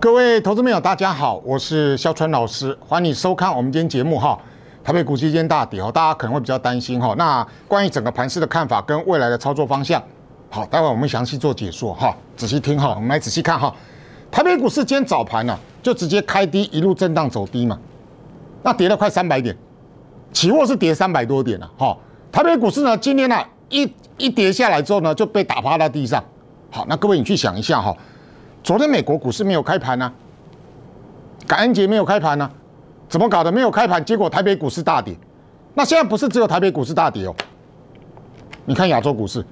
各位投资朋友，大家好，我是肖川老师，欢迎收看我们今天节目哈。台北股市今天大跌哦，大家可能会比较担心哈。那关于整个盘势的看法跟未来的操作方向，好，待会我们详细做解说哈，仔细听哈，我们来仔细看哈。台北股市今天早盘呢，就直接开低，一路震荡走低嘛，那跌了快三百点，期货是跌三百多点了哈。台北股市呢，今天呢一一跌下来之后呢，就被打趴在地上。好，那各位你去想一下哈，昨天美国股市没有开盘呢，感恩节没有开盘呢。怎么搞的？没有开盘，结果台北股市大跌。那现在不是只有台北股市大跌哦。你看亚洲股市，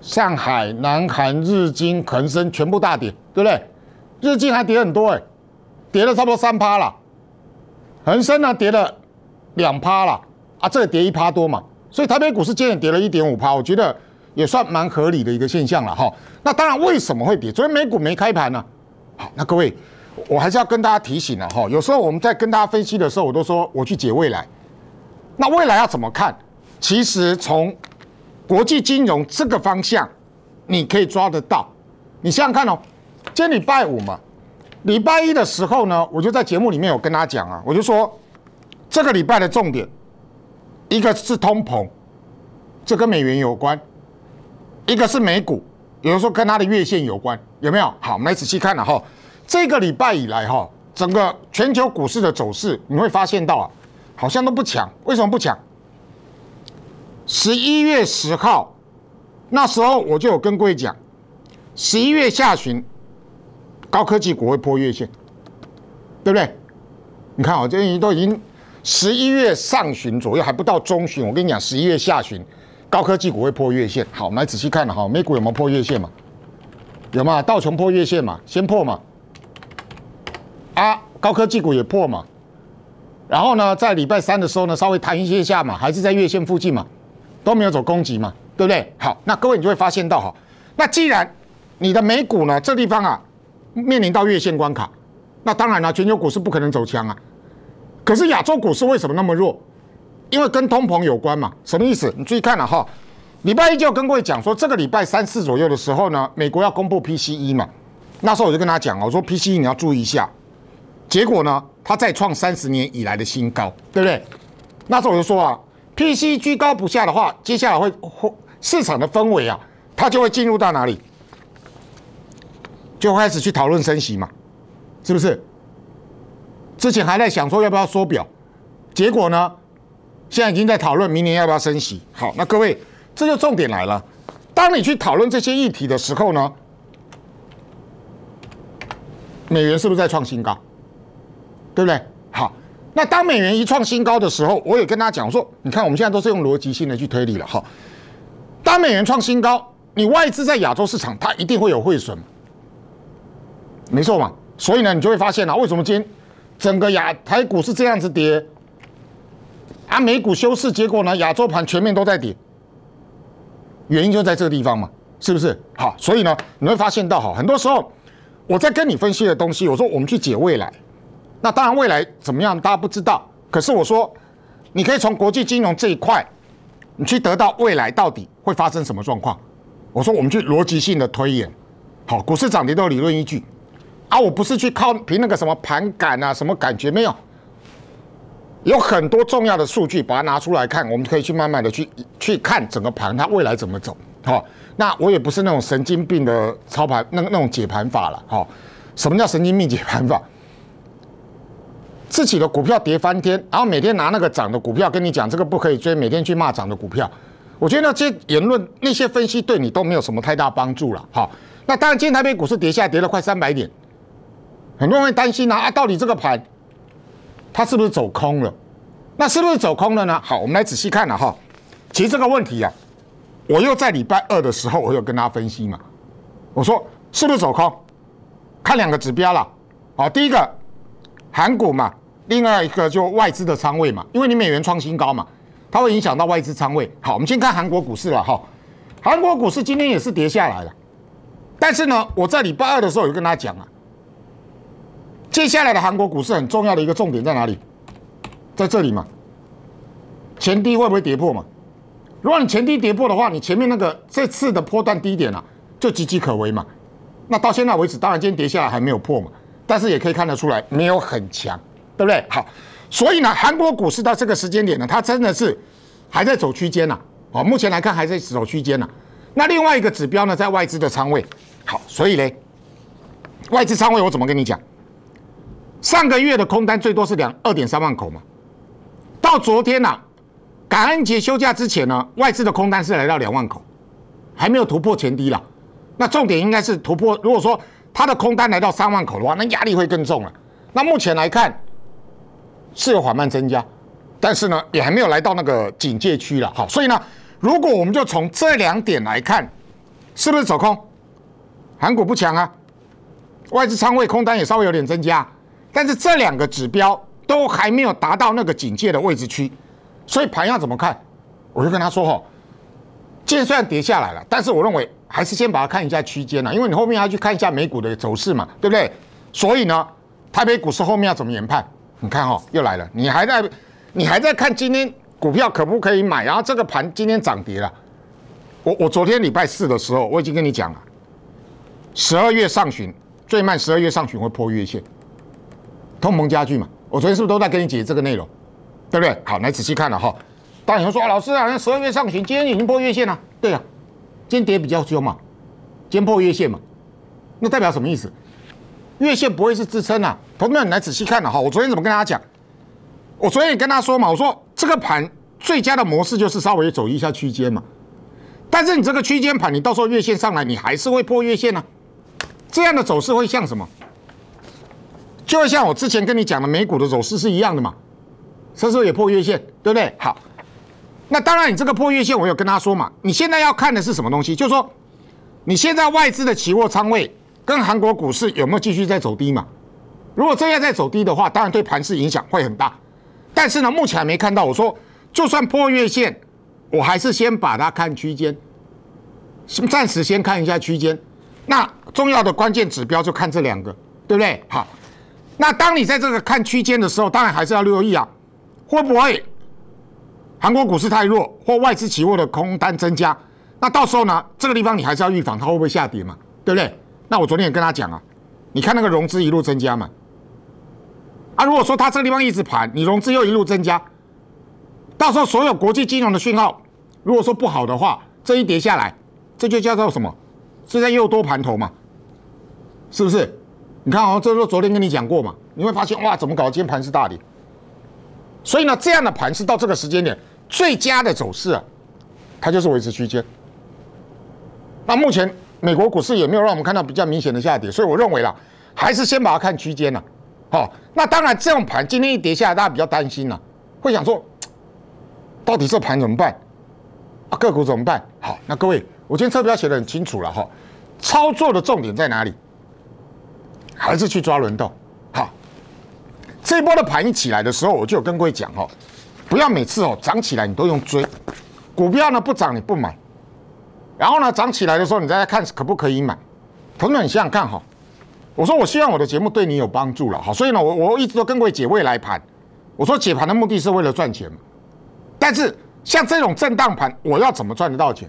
上海、南韩、日经、恒生全部大跌，对不对？日经还跌很多哎，跌了差不多三趴了。恒生呢跌了两趴了啊，这跌一趴多嘛。所以台北股市今天跌了一点五趴，我觉得也算蛮合理的一个现象了哈。那当然为什么会跌？昨天美股没开盘呢。好，那各位。我还是要跟大家提醒了哈，有时候我们在跟大家分析的时候，我都说我去解未来。那未来要怎么看？其实从国际金融这个方向，你可以抓得到。你想想看哦，今天礼拜五嘛，礼拜一的时候呢，我就在节目里面有跟大家讲啊，我就说这个礼拜的重点，一个是通膨，这跟美元有关；一个是美股，有的时候跟它的月线有关，有没有？好，我们来仔细看了哈。这个礼拜以来，哈，整个全球股市的走势，你会发现到啊，好像都不强。为什么不强？十一月十号那时候，我就有跟各位讲，十一月下旬高科技股会破月线，对不对？你看啊，这都已经十一月上旬左右，还不到中旬。我跟你讲，十一月下旬高科技股会破月线。好，我们来仔细看哈，美股有没有破月线嘛？有嘛？道琼破月线嘛？先破嘛？啊，高科技股也破嘛，然后呢，在礼拜三的时候呢，稍微弹一些下嘛，还是在月线附近嘛，都没有走攻击嘛，对不对？好，那各位你就会发现到哈，那既然你的美股呢，这地方啊，面临到月线关卡，那当然了，全球股市不可能走强啊。可是亚洲股市为什么那么弱？因为跟通膨有关嘛。什么意思？你注意看了哈，礼拜一就要跟各位讲说，这个礼拜三四左右的时候呢，美国要公布 PCE 嘛，那时候我就跟他讲我说 PCE 你要注意一下。结果呢，它再创三十年以来的新高，对不对？那时候我就说啊，PCE 居高不下的话，接下来会会市场的氛围啊，它就会进入到哪里？就开始去讨论升息嘛，是不是？之前还在想说要不要缩表，结果呢，现在已经在讨论明年要不要升息。好，那各位，这就重点来了。当你去讨论这些议题的时候呢，美元是不是在创新高？对不对？好，那当美元一创新高的时候，我也跟大家讲说，你看我们现在都是用逻辑性的去推理了哈。当美元创新高，你外资在亚洲市场它一定会有汇损，没错嘛。所以呢，你就会发现啊，为什么今天整个亚台股是这样子跌，啊美股休市，结果呢亚洲盘全面都在跌，原因就在这个地方嘛，是不是？好，所以呢你会发现到哈，很多时候我在跟你分析的东西，我说我们去解未来。那当然，未来怎么样，大家不知道。可是我说，你可以从国际金融这一块，你去得到未来到底会发生什么状况。我说，我们去逻辑性的推演，好，股市涨跌都有理论依据。啊，我不是去靠凭那个什么盘感啊，什么感觉没有，有很多重要的数据，把它拿出来看，我们可以去慢慢的去去看整个盘它未来怎么走。好，那我也不是那种神经病的操盘那那种解盘法了。好，什么叫神经病解盘法？自己的股票跌翻天，然后每天拿那个涨的股票跟你讲这个不可以追，每天去骂涨的股票，我觉得那些言论、那些分析对你都没有什么太大帮助了。好，那当然今天台北股市跌下跌了快三百点，很多人会担心啊，啊，到底这个盘它是不是走空了？那是不是走空了呢？好，我们来仔细看了哈。其实这个问题啊，我又在礼拜二的时候我有跟大家分析嘛，我说是不是走空？看两个指标了，好，第一个。韩股嘛，另外一个就外资的仓位嘛，因为你美元创新高嘛，它会影响到外资仓位。好，我们先看韩国股市了哈。韩国股市今天也是跌下来了，但是呢，我在礼拜二的时候有跟大家讲啊，接下来的韩国股市很重要的一个重点在哪里？在这里嘛，前低会不会跌破嘛？如果你前低跌破的话，你前面那个这次的波段低点啊，就岌岌可危嘛。那到现在为止，当然今天跌下来还没有破嘛。但是也可以看得出来没有很强，对不对？好，所以呢，韩国股市到这个时间点呢，它真的是还在走区间呐。哦，目前来看还在走区间呐。那另外一个指标呢，在外资的仓位。好，所以嘞，外资仓位我怎么跟你讲？上个月的空单最多是两二点三万口嘛，到昨天呐，感恩节休假之前呢，外资的空单是来到两万口，还没有突破前低了。那重点应该是突破，如果说它的空单来到三万口的话，那压力会更重了。那目前来看是有缓慢增加，但是呢，也还没有来到那个警戒区了。好，所以呢，如果我们就从这两点来看，是不是走空？韩股不强啊，外资仓位空单也稍微有点增加。但是这两个指标都还没有达到那个警戒的位置区，所以盘要怎么看？我就跟他说哈，今天虽然跌下来了，但是我认为还是先把它看一下区间了，因为你后面要去看一下美股的走势嘛，对不对？所以呢，台北股市后面要怎么研判？你看哈，又来了，你还在你还在看今天股票可不可以买？然后这个盘今天涨跌了，我我昨天礼拜四的时候我已经跟你讲了，十二月上旬最慢十二月上旬会破月线。通膨家具嘛，我昨天是不是都在跟你解这个内容，对不对？好，来仔细看了哈。当然有人说，老师好像十二月上旬，今天已经破月线了。对呀，今天跌比较凶嘛，今天破月线嘛，那代表什么意思？月线不会是支撑啊。同志们，来仔细看了哈。我昨天怎么跟大家讲？我昨天也跟他说嘛，我说这个盘最佳的模式就是稍微走一下区间嘛。但是你这个区间盘，你到时候月线上来，你还是会破月线啊。这样的走势会像什么？就会像我之前跟你讲的美股的走势是一样的嘛，这时候也破月线，对不对？好，那当然你这个破月线，我有跟他说嘛，你现在要看的是什么东西？就是说，你现在外资的期货仓位跟韩国股市有没有继续在走低嘛？如果这样在走低的话，当然对盘势影响会很大。但是呢，目前还没看到。我说，就算破月线，我还是先把它看区间，暂时先看一下区间。那重要的关键指标就看这两个，对不对？好。那当你在这个看区间的时候，当然还是要留意啊，会不会韩国股市太弱，或外资期货的空单增加？那到时候呢，这个地方你还是要预防它会不会下跌嘛，对不对？那我昨天也跟他讲啊，你看那个融资一路增加嘛，啊，如果说它这个地方一直盘，你融资又一路增加，到时候所有国际金融的讯号，如果说不好的话，这一跌下来，这就叫做什么？是在诱多盘头嘛，是不是？你看哦，这是昨天跟你讲过嘛，你会发现哇，怎么搞？今天盘是大跌，所以呢，这样的盘是到这个时间点最佳的走势啊，它就是维持区间。那目前美国股市也没有让我们看到比较明显的下跌，所以我认为啦，还是先把它看区间呐。好，那当然这种盘今天一跌下来，大家比较担心了，会想说，到底这盘怎么办？个股怎么办？好，那各位，我今天车标写的很清楚了哈，操作的重点在哪里？还是去抓轮动，好。这波的盘一起来的时候，我就有跟各位讲哦，不要每次哦涨起来你都用追，股票呢不涨你不买，然后呢涨起来的时候你再看可不可以买。同志们，你想想看哈，我说我希望我的节目对你有帮助了，好，所以呢我我一直都跟各位解未来盘，我说解盘的目的是为了赚钱，但是像这种震荡盘，我要怎么赚得到钱？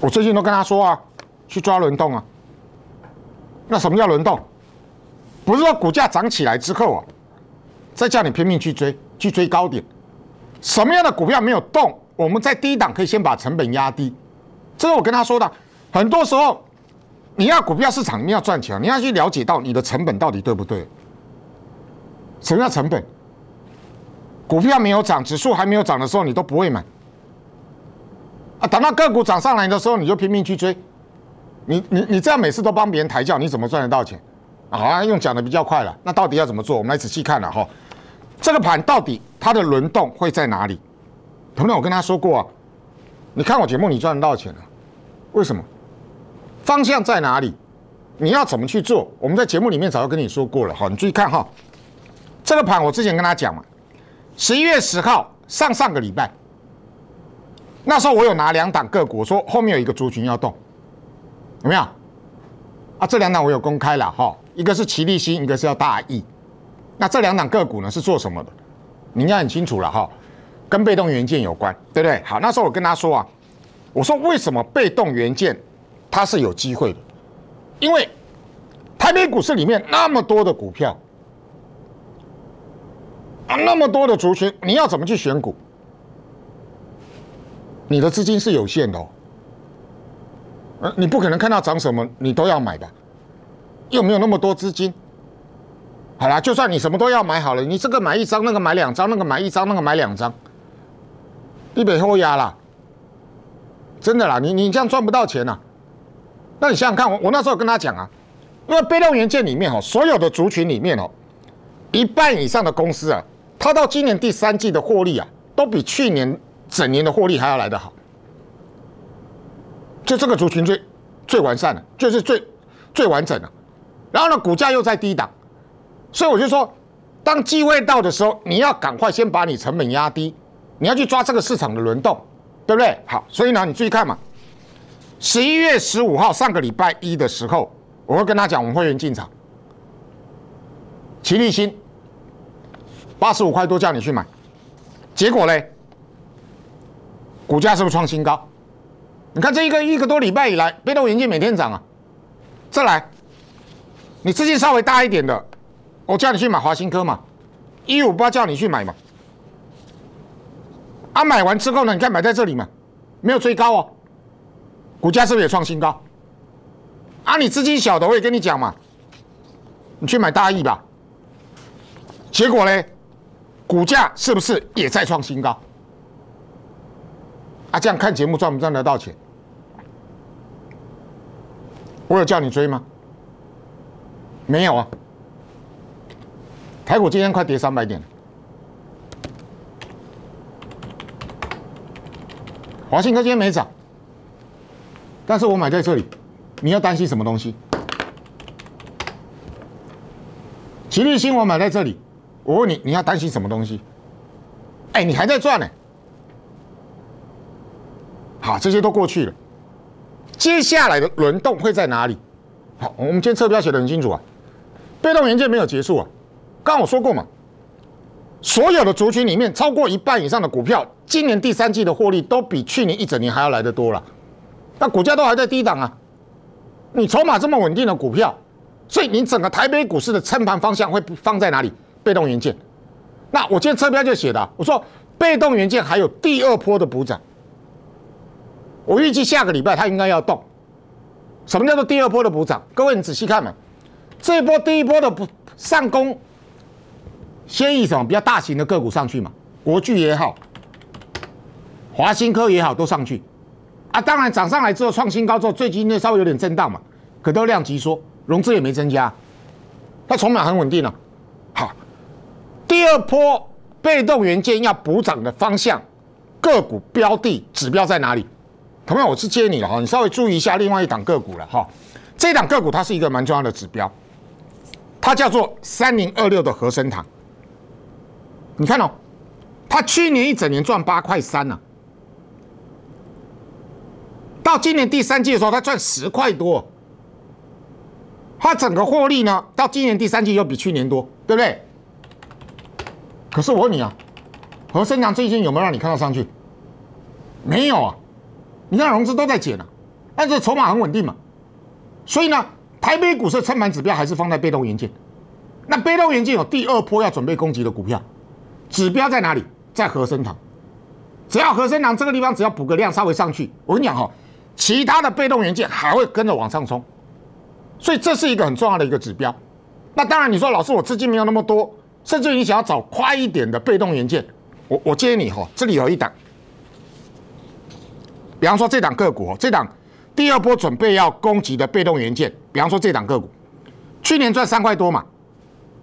我最近都跟他说啊，去抓轮动啊。那什么叫轮动？不是说股价涨起来之后啊，再叫你拼命去追，去追高点。什么样的股票没有动？我们在低档可以先把成本压低。这是我跟他说的。很多时候，你要股票市场你要赚钱，你要去了解到你的成本到底对不对。什么叫成本？股票没有涨，指数还没有涨的时候，你都不会买。啊，等到个股涨上来的时候，你就拼命去追。你你你这样每次都帮别人抬轿，你怎么赚得到钱？啊，用讲的比较快了。那到底要怎么做？我们来仔细看了哈，这个盘到底它的轮动会在哪里？同样我跟他说过啊，你看我节目你赚得到钱了，为什么？方向在哪里？你要怎么去做？我们在节目里面早就跟你说过了哈。你注意看哈，这个盘我之前跟他讲嘛，十一月十号上上个礼拜，那时候我有拿两档个股，说后面有一个族群要动。有没有？啊，这两档我有公开了哈，一个是齐力新，一个是要大益。那这两档个股呢是做什么的？你应该很清楚了哈，跟被动元件有关，对不对？好，那时候我跟他说啊，我说为什么被动元件它是有机会的？因为台北股市里面那么多的股票啊，那么多的族群，你要怎么去选股？你的资金是有限的哦，呃，你不可能看到涨什么你都要买的，又没有那么多资金。好啦，就算你什么都要买好了，你这个买一张，那个买两张，那个买一张，那个买两张，你被后压了，真的啦，你你这样赚不到钱呐。那你想想看，我我那时候跟他讲啊，因为被动元件里面哦，所有的族群里面哦，一半以上的公司啊，它到今年第三季的获利啊，都比去年。整年的获利还要来得好，就这个族群最最完善的，就是最最完整的。然后呢，股价又在低档，所以我就说，当机会到的时候，你要赶快先把你成本压低，你要去抓这个市场的轮动，对不对？好，所以呢，你注意看嘛，十一月十五号上个礼拜一的时候，我会跟他讲，我们会员进场，齐立新八十五块多叫你去买，结果嘞？股价是不是创新高？你看这一个一个多礼拜以来，被动元件每天涨啊。再来，你资金稍微大一点的，我叫你去买华新科嘛，一五八叫你去买嘛。啊，买完之后呢，你看买在这里嘛，没有追高哦，股价是不是也创新高？啊，你资金小的我也跟你讲嘛，你去买大亿吧。结果呢，股价是不是也在创新高？啊，这样看节目赚不赚得到钱？我有叫你追吗？没有啊。台股今天快跌三百点，华信科今天没涨，但是我买在这里，你要担心什么东西？吉利新我买在这里，我问你，你要担心什么东西？哎，你还在赚呢。好，这些都过去了。接下来的轮动会在哪里？好，我们今天侧标写的很清楚啊。被动元件没有结束啊。刚我说过嘛，所有的族群里面，超过一半以上的股票，今年第三季的获利都比去年一整年还要来得多了。那股价都还在低档啊。你筹码这么稳定的股票，所以你整个台北股市的撑盘方向会放在哪里？被动元件。那我今天侧标就写的，我说被动元件还有第二波的补涨。我预计下个礼拜它应该要动。什么叫做第二波的补涨？各位你仔细看嘛，这一波第一波的补上攻，先以什么比较大型的个股上去嘛？国巨也好，华新科也好，都上去。啊，当然涨上来之后创新高之后，最近那稍微有点震荡嘛，可都量级缩，融资也没增加，它筹码很稳定了。好，第二波被动元件要补涨的方向，个股标的指标在哪里？同样，我是接你了哈，你稍微注意一下另外一档个股了哈。这档个股它是一个蛮重要的指标，它叫做三零二六的和生堂。你看哦，它去年一整年赚八块三呢，到今年第三季的时候，它赚十块多。它整个获利呢，到今年第三季又比去年多，对不对？可是我问你啊，和生堂最近有没有让你看到上去？没有啊。你看融资都在减了，但是筹码很稳定嘛，所以呢，台北股市撑盘指标还是放在被动元件。那被动元件有第二波要准备攻击的股票，指标在哪里？在和生堂。只要和生堂这个地方只要补个量稍微上去，我跟你讲哈，其他的被动元件还会跟着往上冲，所以这是一个很重要的一个指标。那当然你说老师我资金没有那么多，甚至你想要找快一点的被动元件，我我建议你哈，这里有一档。比方说这档个股，这档第二波准备要攻击的被动元件，比方说这档个股，去年赚三块多嘛，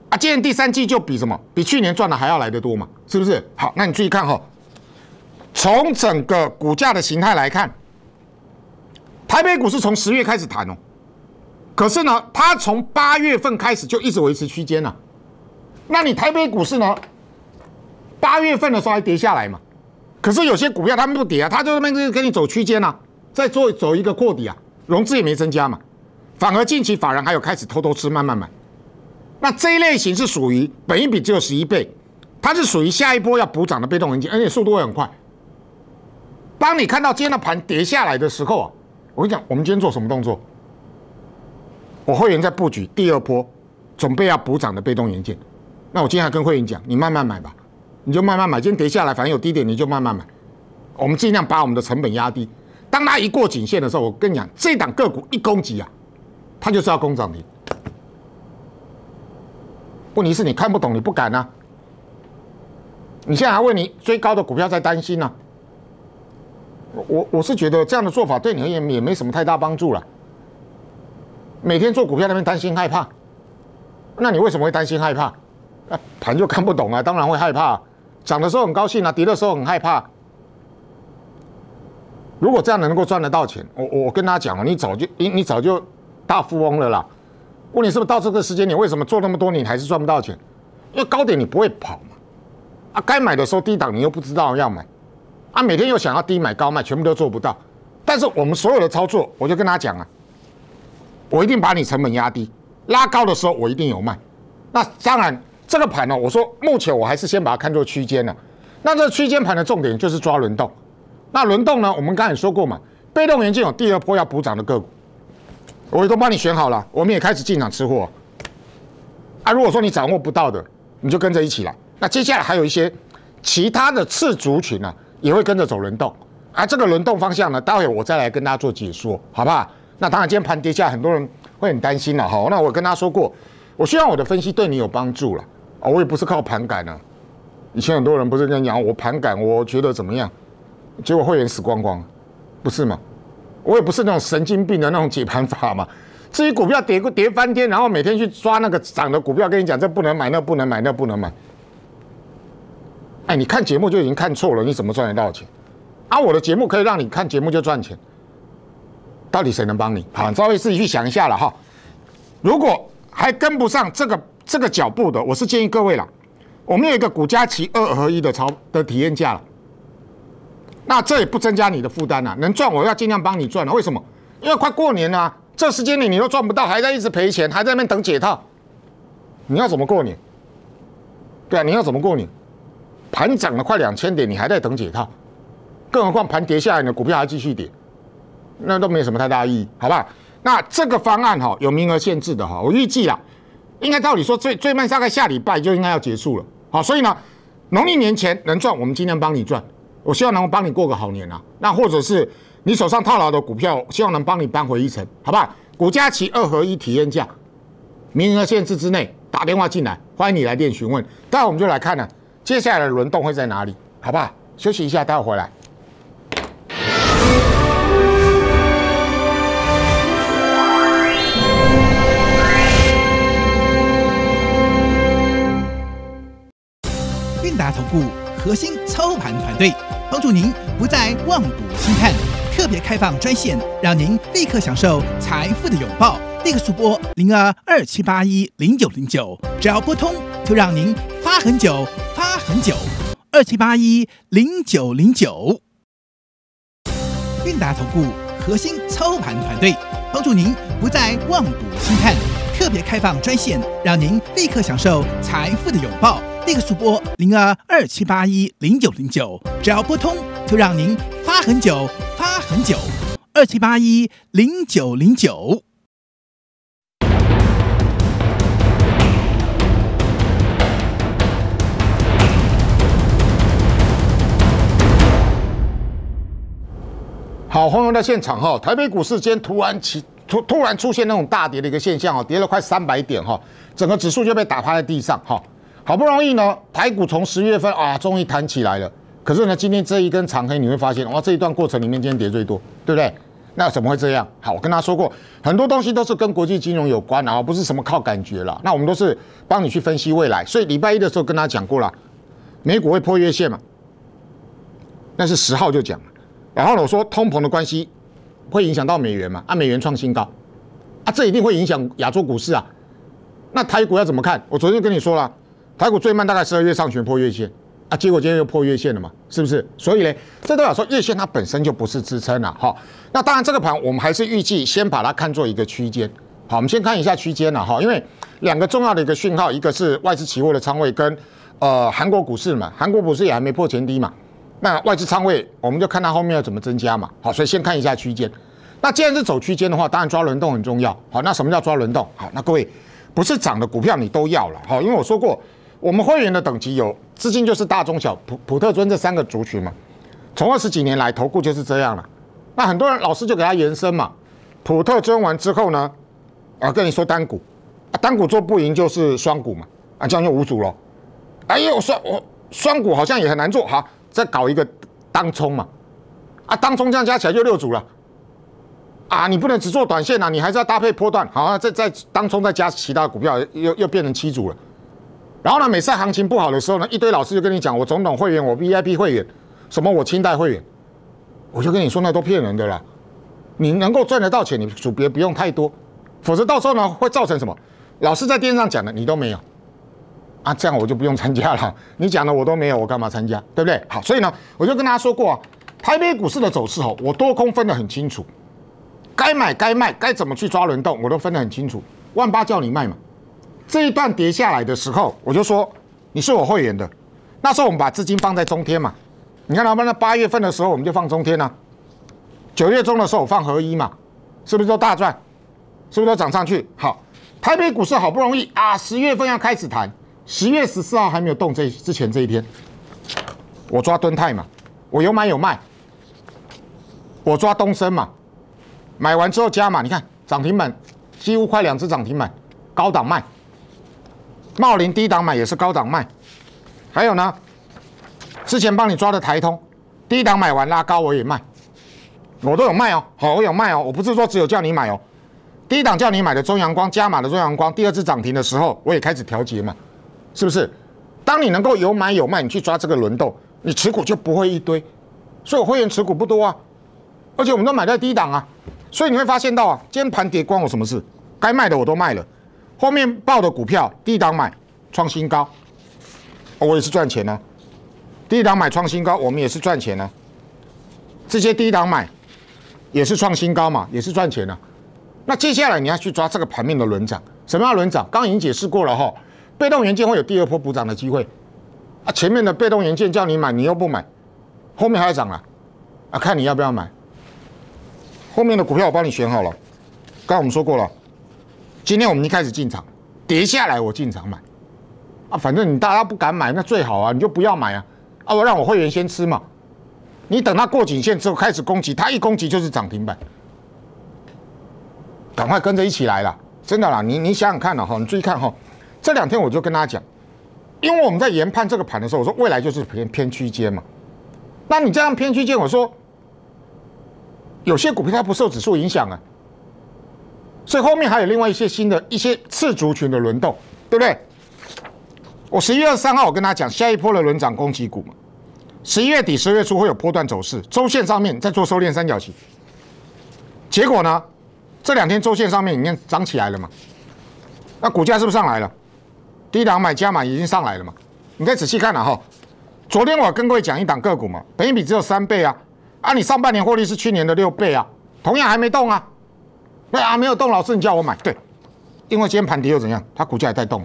啊，今年第三季就比什么？比去年赚的还要来得多嘛，是不是？好，那你注意看哈，从整个股价的形态来看，台北股市从十月开始谈哦，可是呢，它从八月份开始就一直维持区间了，那你台北股市呢，八月份的时候还跌下来嘛？可是有些股票它们不跌啊，它就那边跟你走区间啊，再做走一个扩底啊，融资也没增加嘛，反而近期法人还有开始偷偷吃慢慢买，那这一类型是属于本一比只有十一倍，它是属于下一波要补涨的被动元件，而且速度会很快。当你看到今天的盘跌下来的时候啊，我跟你讲，我们今天做什么动作？我会员在布局第二波，准备要补涨的被动元件。那我今天还跟会员讲，你慢慢买吧，你就慢慢买。今天跌下来，反正有低点，你就慢慢买。我们尽量把我们的成本压低。当它一过颈线的时候，我跟你讲，这档个股一攻击啊，它就是要攻涨停。问题是你看不懂，你不敢啊。你现在还为你追高的股票在担心呢？我我是觉得这样的做法对你而言也没什么太大帮助了。每天做股票那边担心害怕，那你为什么会担心害怕？啊，盘就看不懂啊，当然会害怕。涨的时候很高兴啊，跌的时候很害怕。如果这样能够赚得到钱，我我跟他讲了，你早就你你早就大富翁了啦。问你是不是到这个时间，你为什么做那么多年还是赚不到钱？因为高点你不会跑嘛。啊，该买的时候低档你又不知道要买，啊，每天又想要低买高卖，全部都做不到。但是我们所有的操作，我就跟他讲啊。我一定把你成本压低，拉高的时候我一定有卖。那当然，这个盘呢，我说目前我还是先把它看作区间了。那这区间盘的重点就是抓轮动。那轮动呢，我们刚才说过嘛，被动元件有第二波要补涨的个股，我都帮你选好了，我们也开始进场吃货。啊，如果说你掌握不到的，你就跟着一起来。那接下来还有一些其他的次族群呢，也会跟着走轮动。啊，这个轮动方向呢，待会我再来跟大家做解说，好不好？那当然，今天盘跌下，很多人会很担心了哈。那我跟他说过，我希望我的分析对你有帮助了啊。我也不是靠盘感呢。以前很多人不是跟你讲，我盘感，我觉得怎么样？结果会员死光光，不是吗？我也不是那种神经病的那种解盘法嘛。至于股票跌跌翻天，然后每天去抓那个涨的股票，跟你讲这不能买，那不能买，那不能买。哎，你看节目就已经看错了，你怎么赚得到钱？啊，我的节目可以让你看节目就赚钱。到底谁能帮你？好，稍微自己去想一下了哈。如果还跟不上这个这个脚步的，我是建议各位了，我们有一个股价期二合一的超的体验价了。那这也不增加你的负担了，能赚我要尽量帮你赚了。为什么？因为快过年了，这时间里你都赚不到，还在一直赔钱，还在那边等解套，你要怎么过年？对啊，你要怎么过年？盘涨了快两千点，你还在等解套，更何况盘跌下来，你的股票还继续跌。那都没什么太大意义，好吧？那这个方案哈有名额限制的哈，我预计啦，应该照理说最最慢大概下礼拜就应该要结束了，好，所以呢，农历年前能赚，我们尽量帮你赚，我希望能够帮你过个好年啊。那或者是你手上套牢的股票，希望能帮你扳回一城，好不好？股价期二合一体验价，名额限制之内打电话进来，欢迎你来电询问。待会我们就来看呢，接下来的轮动会在哪里，好不好？休息一下，待会回来。达投顾核心操盘团队帮助您不再望股兴叹，特别开放专线，让您立刻享受财富的拥抱。立刻速拨零二二七八一零九零九，只要拨通，就让您发很久，发很久。二七八一零九零九，韵达投顾核心操盘团队帮助您不再望股兴叹，特别开放专线，让您立刻享受财富的拥抱。立刻速拨零二二七八一零九零九，只要拨通，就让您发很久，发很久。二七八一零九零九。好，欢迎到现场哈。台北股市今天突然起突突然出现那种大跌的一个现象哦，跌了快三百点哈，整个指数就被打趴在地上哈。好不容易呢，台股从十月份啊，终于弹起来了。可是呢，今天这一根长黑，你会发现哇，这一段过程里面今天跌最多，对不对？那怎么会这样？好，我跟他说过，很多东西都是跟国际金融有关啊，不是什么靠感觉了。那我们都是帮你去分析未来。所以礼拜一的时候跟他讲过了，美股会破月线嘛？那是十号就讲了。然后呢，我说通膨的关系会影响到美元嘛？啊，美元创新高，啊，这一定会影响亚洲股市啊。那台股要怎么看？我昨天跟你说了。台股最慢大概十二月上旬破月线啊，结果今天又破月线了嘛，是不是？所以呢，这代表说月线它本身就不是支撑了哈。那当然这个盘我们还是预计先把它看作一个区间。好，我们先看一下区间了哈，因为两个重要的一个讯号，一个是外资期货的仓位跟呃韩国股市嘛，韩国股市也还没破前低嘛。那外资仓位我们就看它后面要怎么增加嘛。好，所以先看一下区间。那既然是走区间的话，当然抓轮动很重要。好，那什么叫抓轮动？好，那各位不是涨的股票你都要了。好，因为我说过，我们会员的等级有资金就是大中小普普特尊这三个族群嘛。从二十几年来投顾就是这样了。那很多人老师就给他延伸嘛，普特尊完之后呢，啊跟你说单股，单股做不赢就是双股嘛，啊这样就五组喽。哎呦双我双股好像也很难做，好再搞一个当冲嘛，啊当冲这样加起来就六组了。啊，你不能只做短线啊，你还是要搭配波段。好，啊再再当冲再加其他股票，又又变成七组了。然后呢，每次行情不好的时候呢，一堆老师就跟你讲，我总统会员，我 VIP 会员，什么我清代会员，我就跟你说那都骗人的啦。你能够赚得到钱，你组别不用太多，否则到时候呢会造成什么？老师在电视上讲的你都没有啊，这样我就不用参加了。你讲的我都没有，我干嘛参加？对不对？好，所以呢，我就跟大家说过啊，台北股市的走势哦，我多空分得很清楚。该买该卖，该怎么去抓轮动，我都分得很清楚。万八叫你卖嘛，这一段跌下来的时候，我就说你是我会员的。那时候我们把资金放在中天嘛，你看他们，那八月份的时候我们就放中天啊，九月中的时候我放合一嘛，是不是都大赚？是不是都涨上去？好，台北股市好不容易啊，十月份要开始谈，十月十四号还没有动这之前这一天，我抓敦泰嘛，我有买有卖，我抓东升嘛。买完之后加码，你看涨停板几乎快两只涨停板，高档卖。茂林低档买也是高档卖，还有呢，之前帮你抓的台通，低档买完拉高我也卖，我都有卖哦，好我有卖哦，我不是说只有叫你买哦，低档叫你买的中阳光加码的中阳光，第二次涨停的时候我也开始调节嘛，是不是？当你能够有买有卖，你去抓这个轮动，你持股就不会一堆，所以我会员持股不多啊，而且我们都买在低档啊。所以你会发现到啊，今天盘跌关我什么事？该卖的我都卖了，后面报的股票低档买创新高，我也是赚钱呢。低档买创新高，我们也是赚钱呢。这些低档买也是创新高嘛，也是赚钱呢。那接下来你要去抓这个盘面的轮涨，什么样轮涨？刚已经解释过了哈，被动元件会有第二波补涨的机会啊。前面的被动元件叫你买，你又不买，后面还要涨了啊，看你要不要买。后面的股票我帮你选好了，刚刚我们说过了，今天我们一开始进场，跌下来我进场买，啊，反正你大家不敢买，那最好啊，你就不要买啊，啊，我让我会员先吃嘛，你等它过颈线之后开始攻击，它一攻击就是涨停板，赶快跟着一起来了，真的啦，你你想想看了哈，你注意看哈，这两天我就跟大家讲，因为我们在研判这个盘的时候，我说未来就是偏偏区间嘛，那你这样偏区间，我说。有些股票它不受指数影响啊，所以后面还有另外一些新的一些次族群的轮动，对不对？我十一月二三号我跟他讲，下一波的轮涨攻击股嘛，十一月底十月初会有波段走势，周线上面在做收敛三角形，结果呢，这两天周线上面你看涨起来了嘛，那股价是不是上来了？低档买加码已经上来了嘛？你再仔细看了哈，昨天我跟各位讲一档个股嘛，本益比只有三倍啊。啊，你上半年获利是去年的六倍啊，同样还没动啊，那啊没有动，老师你叫我买，对，因为今天盘跌又怎样？它股价也在动，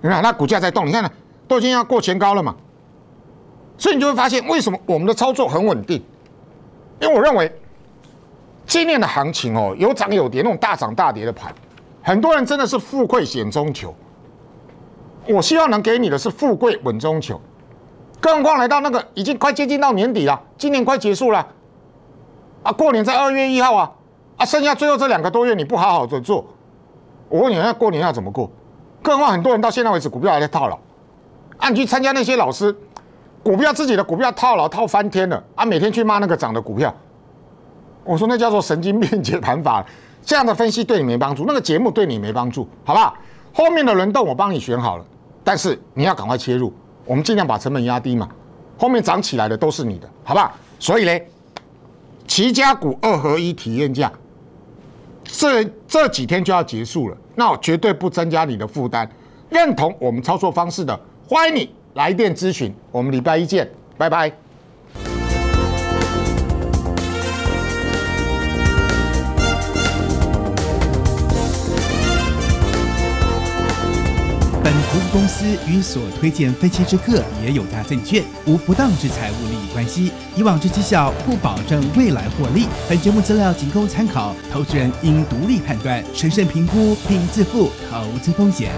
你看它股价在动，你看呢，都已经要过前高了嘛，所以你就会发现为什么我们的操作很稳定，因为我认为今年的行情哦，有涨有跌，那种大涨大跌的盘，很多人真的是富贵险中求，我希望能给你的是富贵稳中求。更何况来到那个已经快接近到年底了，今年快结束了，啊，过年在二月一号啊，啊，剩下最后这两个多月你不好好的做，我问你，那过年要怎么过？更何况很多人到现在为止股票还在套牢，啊，你去参加那些老师，股票自己的股票套牢套翻天了，啊，每天去骂那个涨的股票，我说那叫做神经病解盘法，这样的分析对你没帮助，那个节目对你没帮助，好不好？后面的轮动我帮你选好了，但是你要赶快切入。我们尽量把成本压低嘛，后面涨起来的都是你的，好不好？所以呢，齐家股二合一体验价，这这几天就要结束了，那我绝对不增加你的负担。认同我们操作方式的，欢迎你来电咨询。我们礼拜一见，拜拜。本。投资公司与所推荐分期之客也有价证券无不当之财务利关系。以往之绩效不保证未来获利。本节目资料仅供参考，投资人应独立判断、审慎评估并自负投资风险。